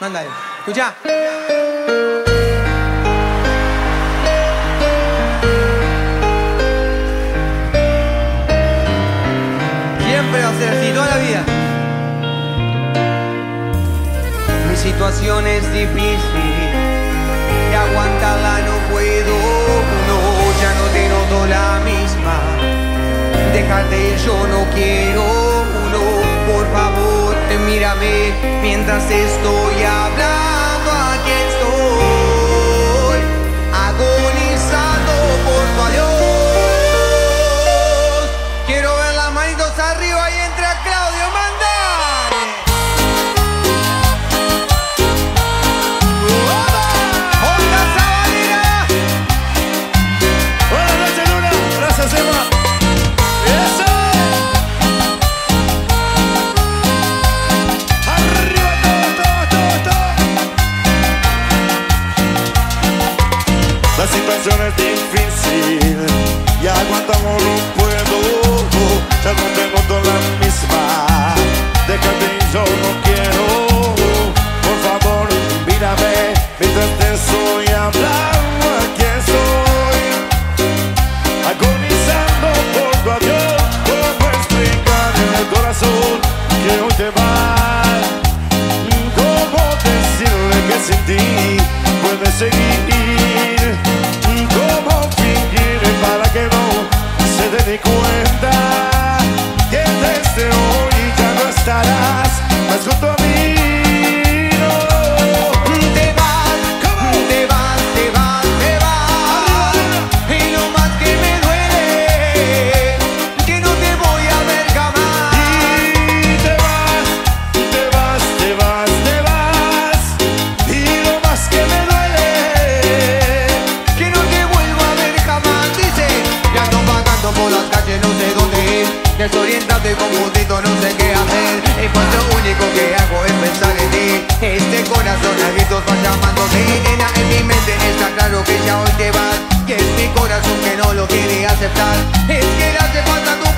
Mándale. Escucha. Siempre va a ser así, toda la vida. Mi situación es difícil y aguantarla no puedo. No, ya no te noto la misma. Dejarte yo no quiero mientras estoy hablando. situación es difícil y aguantamos lo puedo, ya no tengo toda la misma. Déjate y yo no quiero. di cuenta que desde hoy ya no estarás más junto a estoy confundido, no sé qué hacer. Y pues lo único que hago es pensar en ti. Este corazón a gritos va llamándote Nena, en mi mente está claro que ya hoy te vas. Que es mi corazón que no lo quiere aceptar. Es que le hace falta tu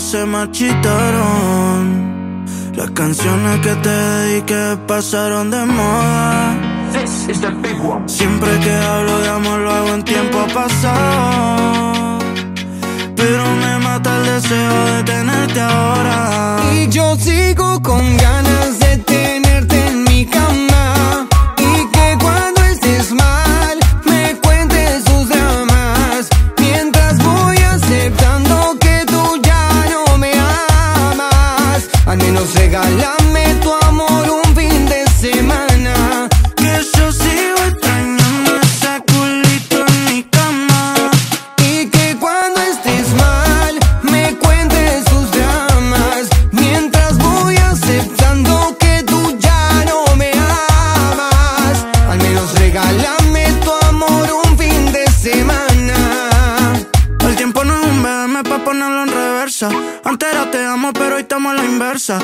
se marchitaron. Las canciones que te dediqué pasaron de moda. Siempre que hablo de amor lo hago en tiempo pasado. Pero me mata el deseo de tenerte ahora. Y yo sigo con ganas Al menos regálame la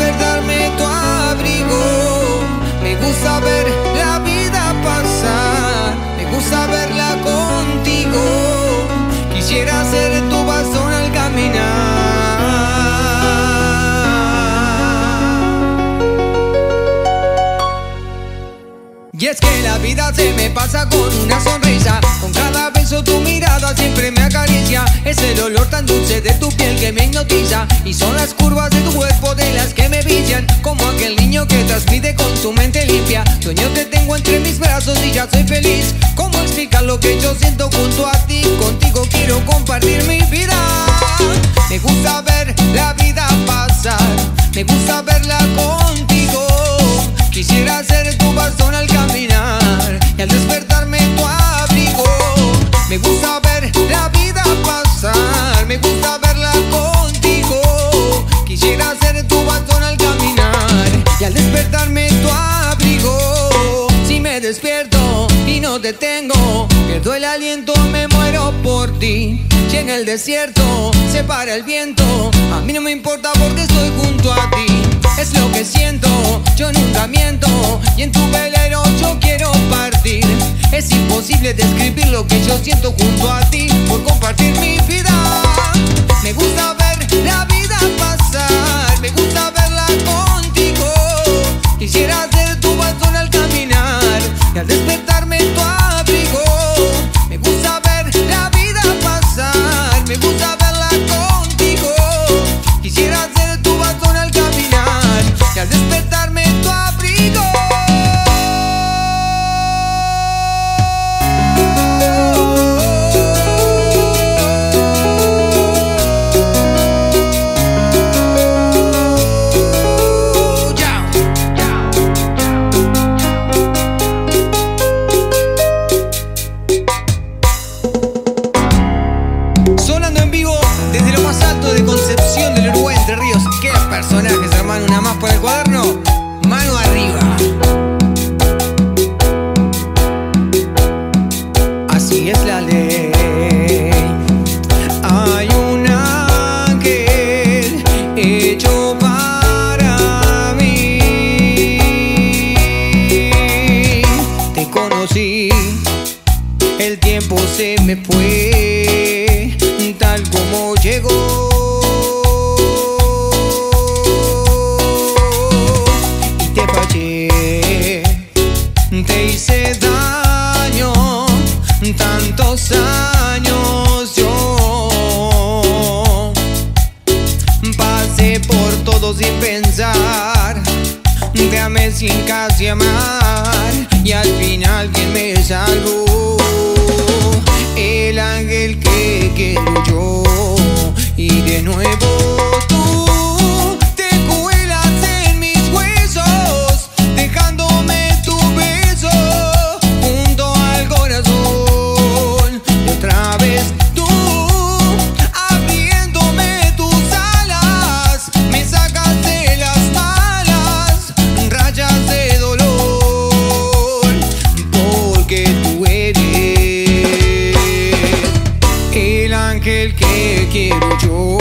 despertarme tu abrigo. Me gusta ver la vida pasar, me gusta verla contigo. Quisiera ser tu bastón al caminar. Y es que la vida se me pasa con una sonrisa Con cada tu mirada siempre me acaricia. Es el olor tan dulce de tu piel que me hipnotiza. Y son las curvas de tu cuerpo de las que me vician. Como aquel niño que transmite con su mente limpia. Sueño te tengo entre mis brazos y ya soy feliz. ¿Cómo explicar lo que yo siento junto a ti? Contigo quiero compartir mi vida. Me gusta ver la vida pasar. Me gusta verla contigo. Quisiera ser tu bastón al caminar. Y al abrigo. Me gusta ver la vida pasar, me gusta verla contigo. Quisiera ser tu bastón al caminar y al despertarme tu abrigo. Si me despierto y no te tengo, pierdo el aliento, me muero por ti. Si en el desierto se para el viento, a mí no me importa porque estoy junto a ti. Es lo que siento, yo nunca miento Y en tu velero yo quiero partir Es imposible describir lo que yo siento junto a ti Por compartir mi vida. Me gusta ver la vida pasar Me gusta verla contigo. Quisiera ser tu bastón al caminar Y al despertarme tu quiero yo.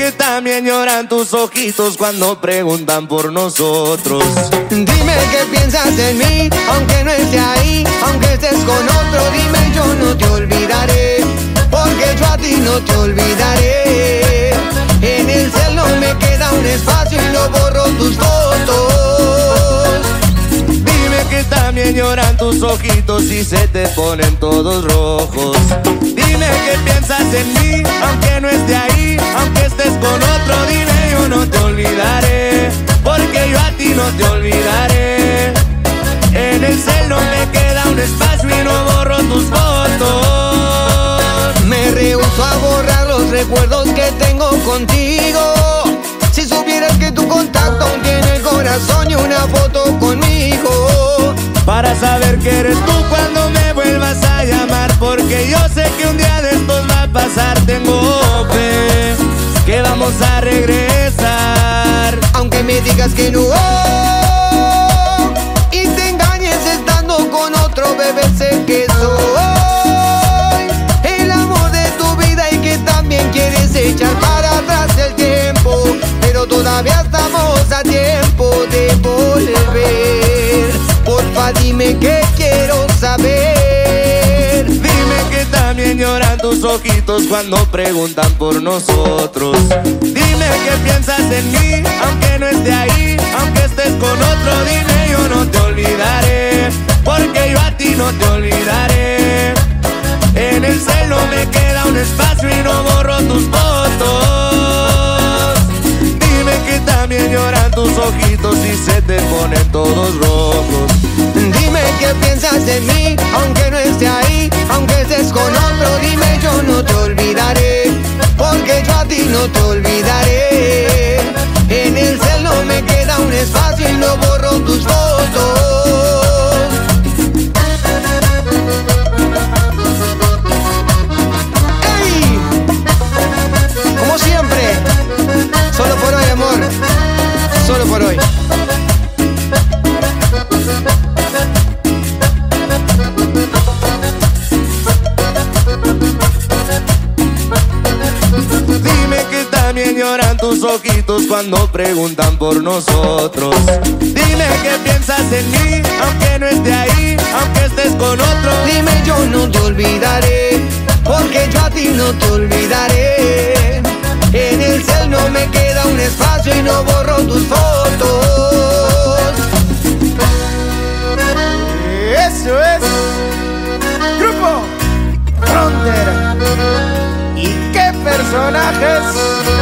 Que también lloran tus ojitos cuando preguntan por nosotros. Dime que piensas en mí, aunque no esté ahí, aunque estés con otro, dime yo no te olvidaré, porque yo a ti no te olvidaré. En el cielo me queda un espacio y no borro tus fotos. Que también lloran tus ojitos y se te ponen todos rojos. Dime que piensas en mí, aunque no esté ahí, aunque estés con otro, dime yo no te olvidaré, porque yo a ti no te olvidaré. En el cielo me queda un espacio y no borro tus fotos. Me rehuso a borrar los recuerdos que tengo contigo. Si supieras que tu contacto aún tiene el corazón y una foto conmigo. Para saber que eres tú cuando me vuelvas a llamar Porque yo sé que un día de estos va a pasar. Tengo fe que vamos a regresar. Aunque me digas que no. Y te engañes estando con otro bebé, sé que todavía estamos a tiempo de volver. Porfa, dime que quiero saber. Dime que también lloran tus ojitos cuando preguntan por nosotros Dime que piensas en mí, aunque no esté ahí Aunque estés con otro, dime yo no te olvidaré Porque yo a ti no te olvidaré En el celo me queda un espacio y no borro tus fotos también lloran tus ojitos y se te ponen todos rojos Dime que piensas en mí, aunque no esté ahí, aunque estés con otro, dime yo no te olvidaré, porque yo a ti no te olvidaré. En el celo me queda un espacio y no borro cuando preguntan por nosotros. Dime que piensas en mí, aunque no esté ahí, aunque estés con otro. Dime yo no te olvidaré, porque yo a ti no te olvidaré. En el cielo no me queda un espacio y no borro tus fotos. Eso es Grupo Frontera ¿Y qué personajes?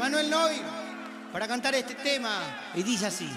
Emanuel Noy, para cantar este tema, y dice así.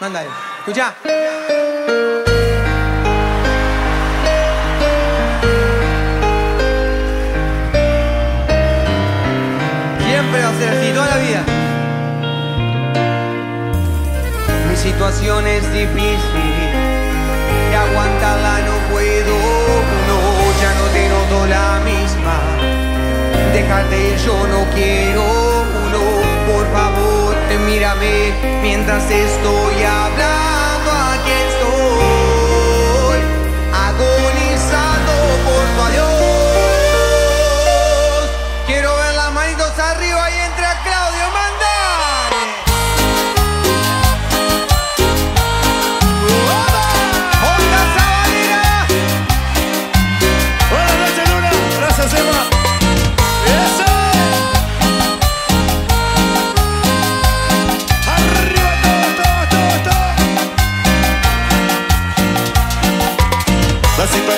Manda. Escucha. Siempre va a ser así, toda la vida. Mi situación es difícil y aguantarla no puedo. No, ya no te noto la misma. Dejarte yo no quiero, uno, por favor mírame mientras estoy hablando aquí.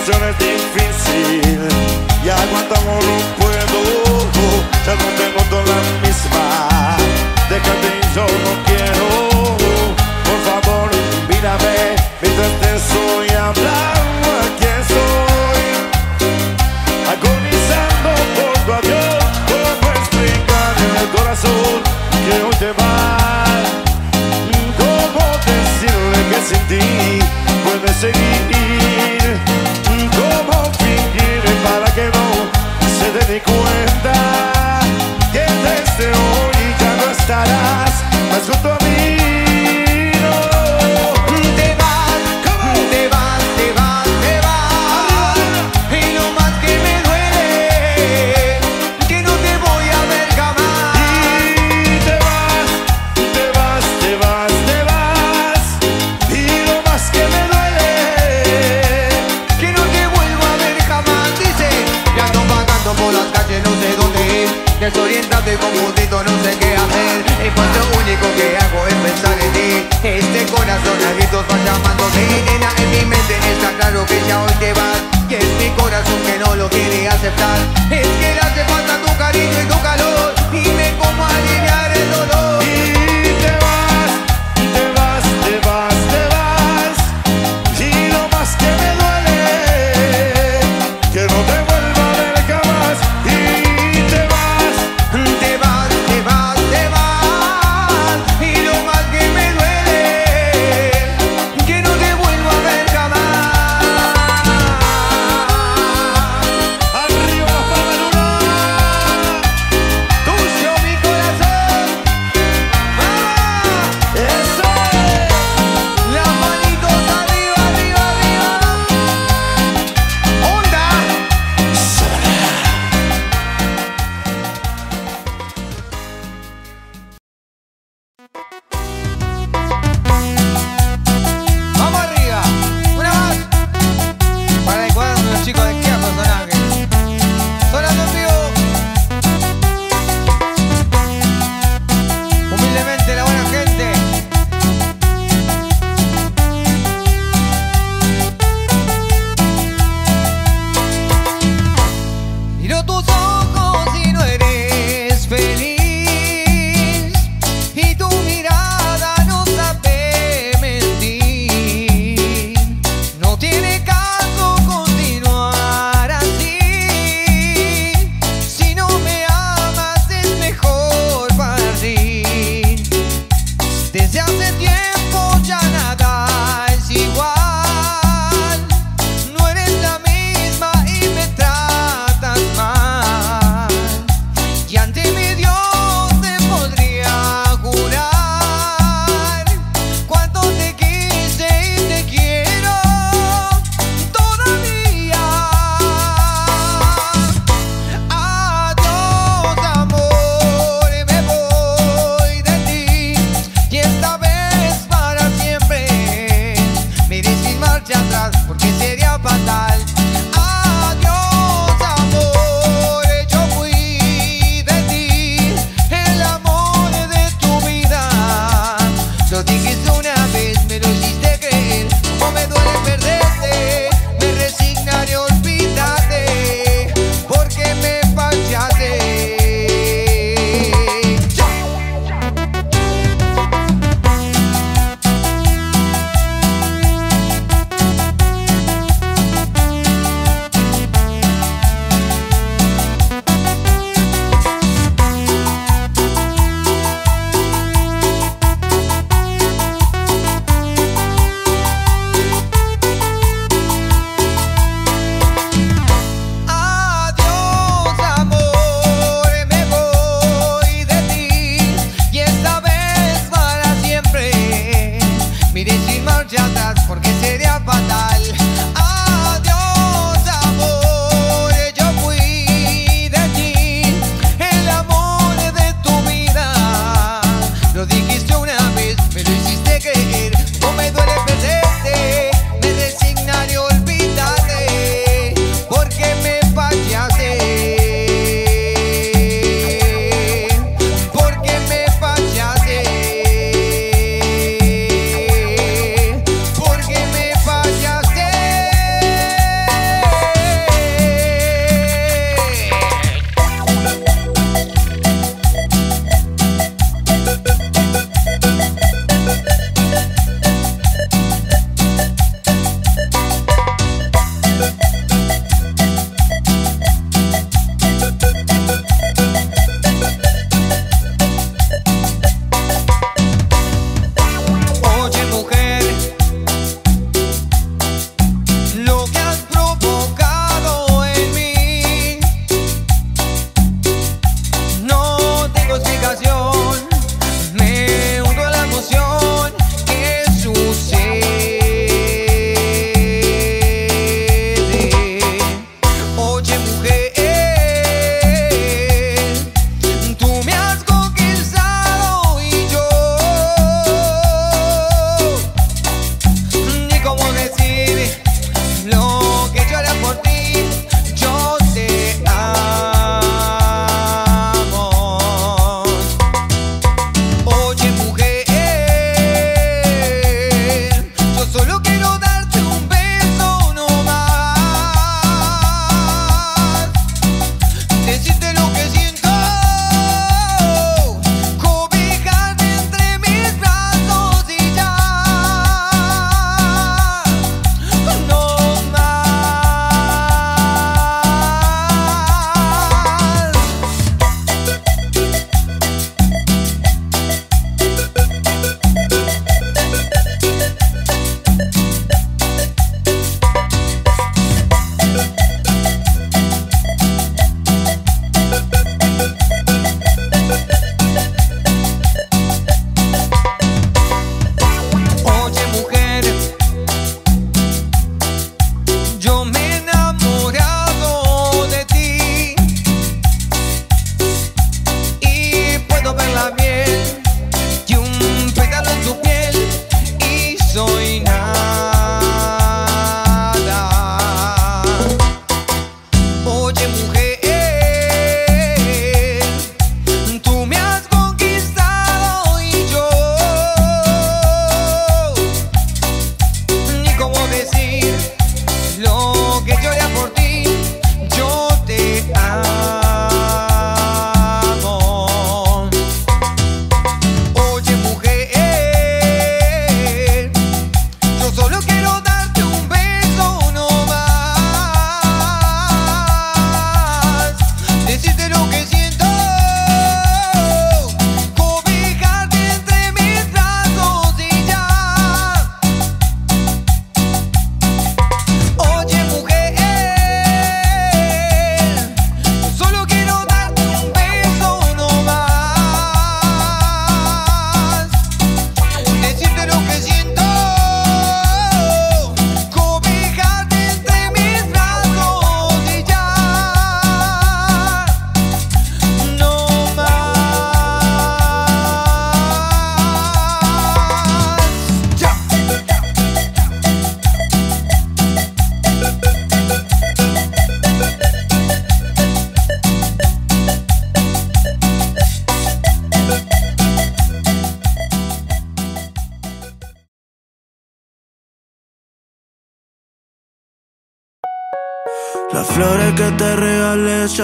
situación es difícil y aguantamos lo puedo, ya no tengo toda la misma. Déjate y yo no quiero, por favor mírame, mi soy hablar. date cuenta que desde hoy ya no estarás más junto a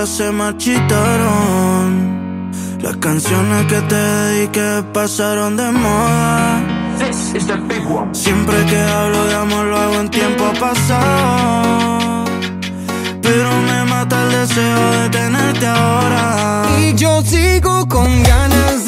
se marchitaron. Las canciones que te dediqué pasaron de moda. Siempre que hablo de amor lo hago en tiempo pasado. Pero me mata el deseo de tenerte ahora. Y yo sigo con ganas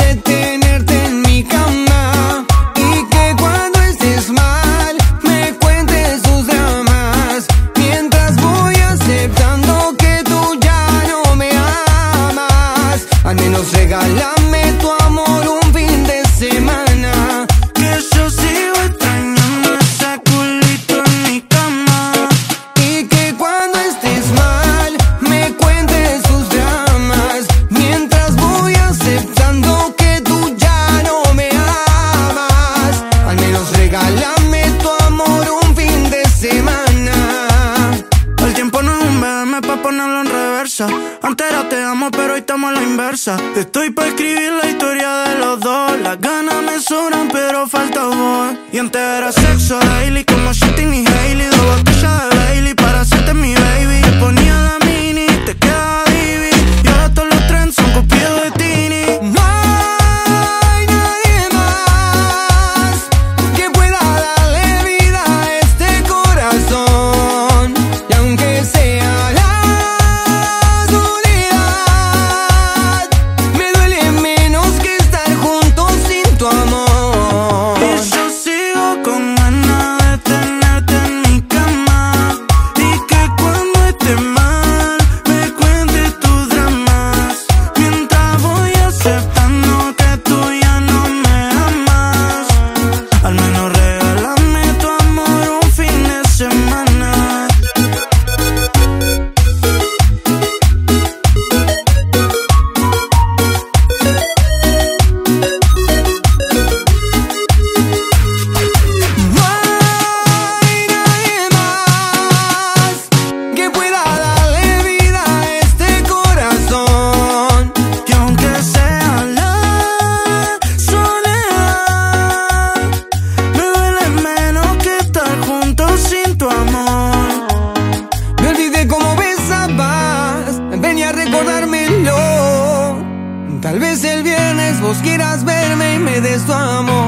quieras verme y me des tu amor.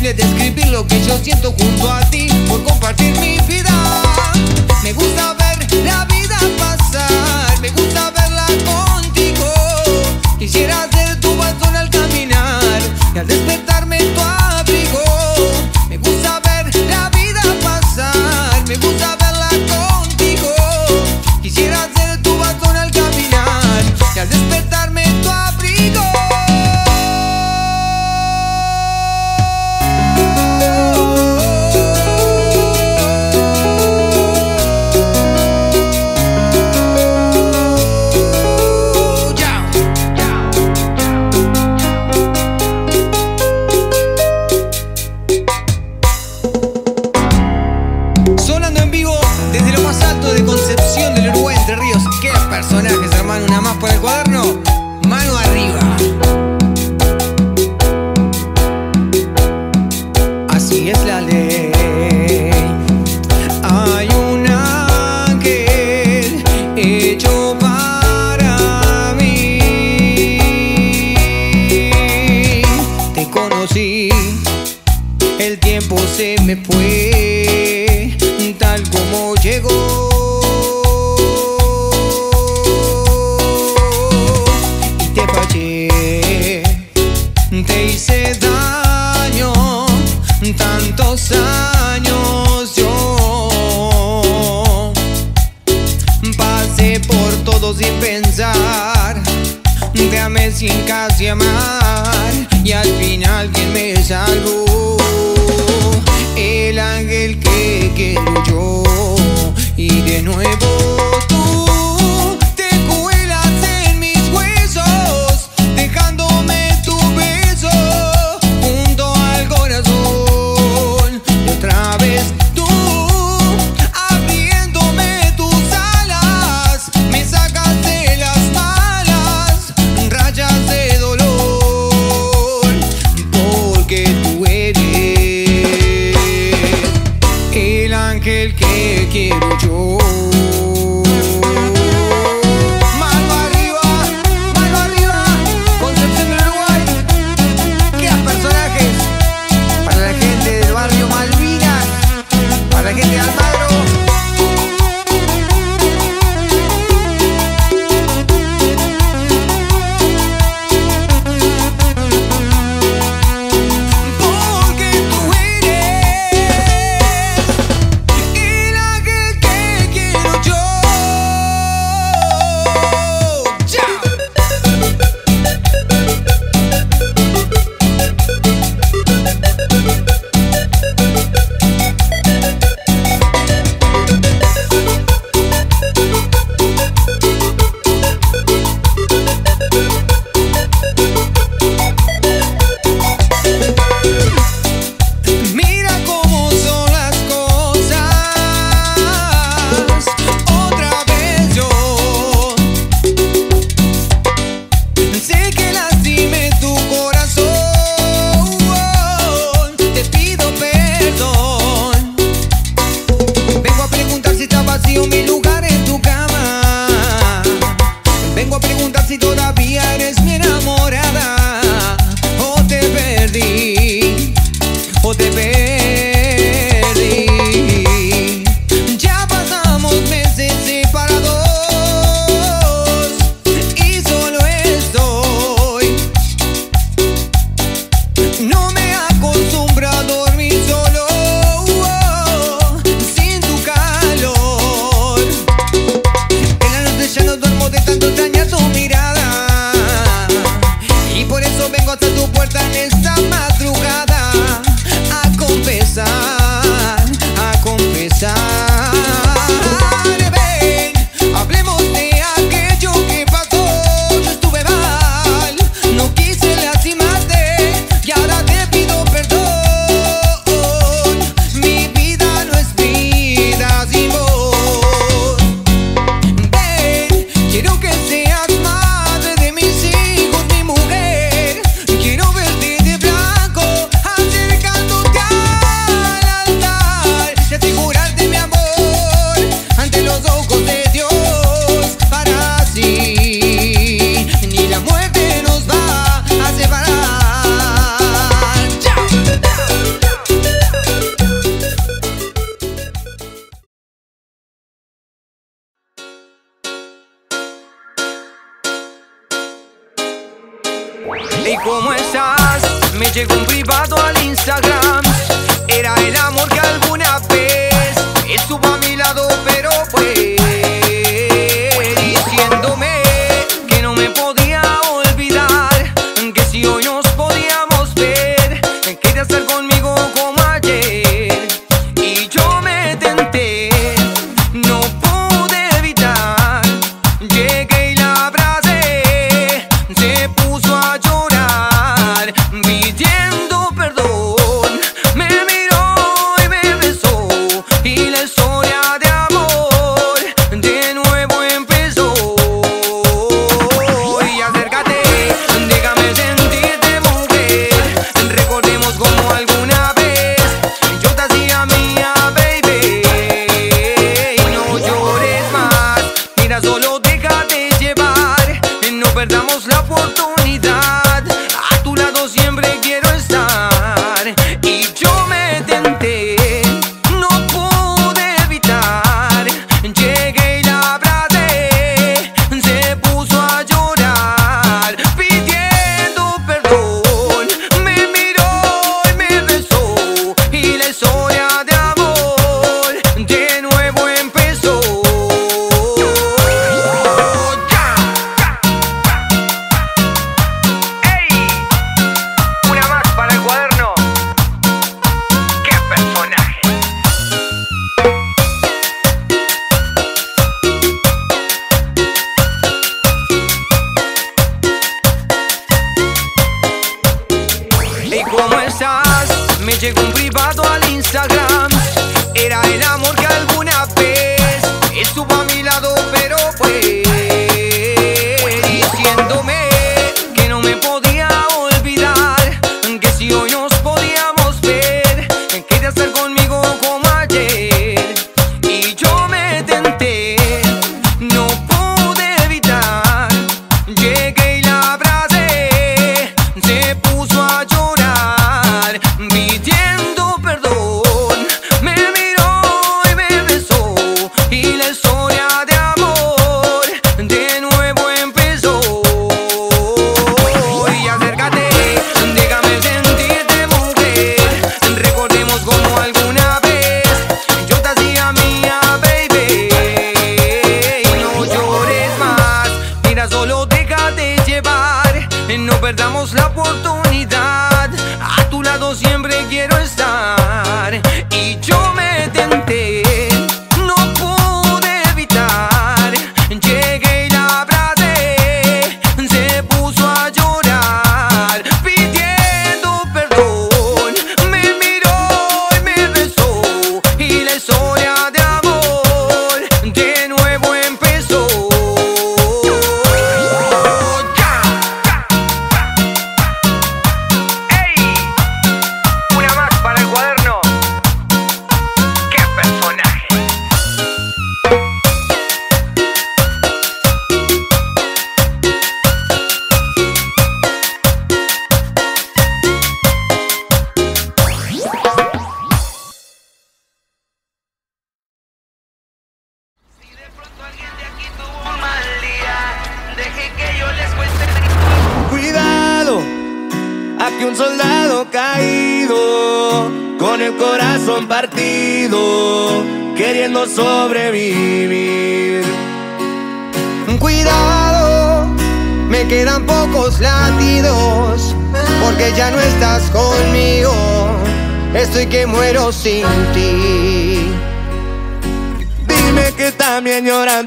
imposible describir lo que yo siento junto a ti por compartir mi vida. Me gusta ver la vida.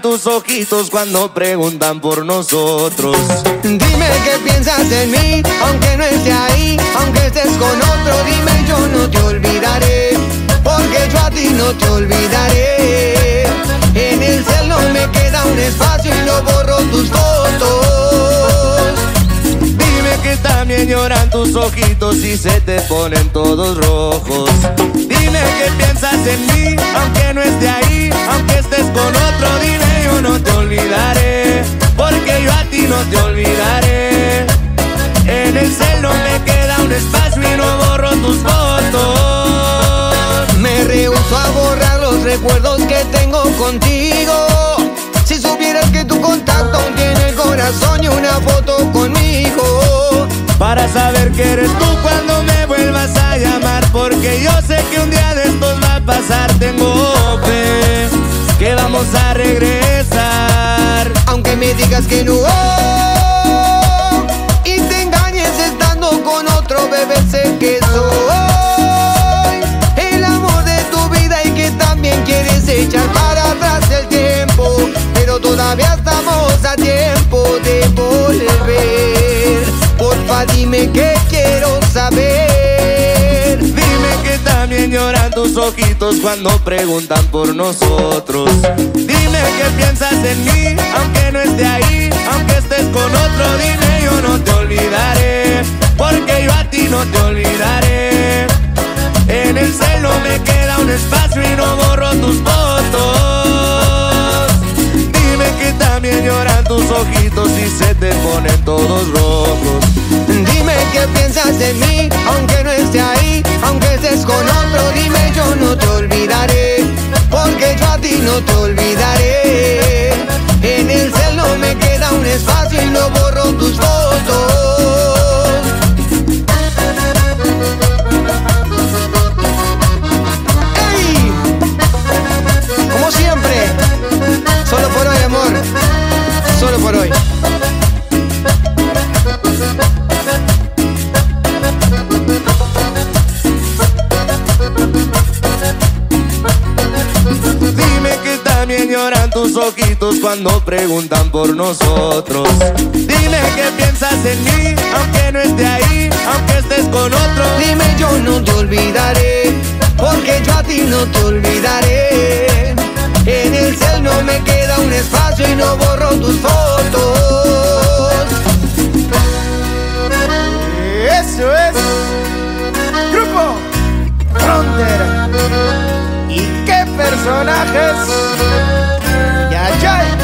Tus ojitos cuando preguntan por nosotros. Dime qué piensas en mí, aunque no esté ahí, aunque estés con otro, dime yo no te olvidaré, porque yo a ti no te olvidaré. En el cielo me queda un espacio y no borro lloran tus ojitos y se te ponen todos rojos. Dime que piensas en mí, aunque no esté ahí, aunque estés con otro, dime yo no te olvidaré, porque yo a ti no te olvidaré. En el cielo me queda un espacio y no borro tus fotos. Me rehuso a borrar los recuerdos que tengo contigo. Si supieras que tu contacto tiene el corazón y una foto conmigo. Para saber que eres tú cuando me vuelvas a llamar Porque yo sé que un día de estos va a pasar. Tengo fe que vamos a regresar. Aunque me digas que no dime que quiero saber. Dime que también lloran tus ojitos cuando preguntan por nosotros. Dime que piensas en mí, aunque no esté ahí Aunque estés con otro, dime yo no te olvidaré Porque yo a ti no te olvidaré. En el celo me queda un espacio y no borro tus fotos. Dime que también lloran tus ojitos y se te ponen todos rojos Dime qué piensas de mí, aunque no esté ahí, aunque estés con otro, dime yo no te olvidaré, porque yo a ti no te olvidaré. En el celo me queda un espacio y no borro tus fotos. ¡Ey! Como siempre, solo por hoy, amor, solo por hoy. también lloran tus ojitos cuando preguntan por nosotros. Dime que piensas en mí, aunque no esté ahí, aunque estés con otro. Dime yo no te olvidaré, porque yo a ti no te olvidaré. En el cel no me queda un espacio y no borro tus fotos. Eso es. Grupo Frontera personajes. Ya, ya.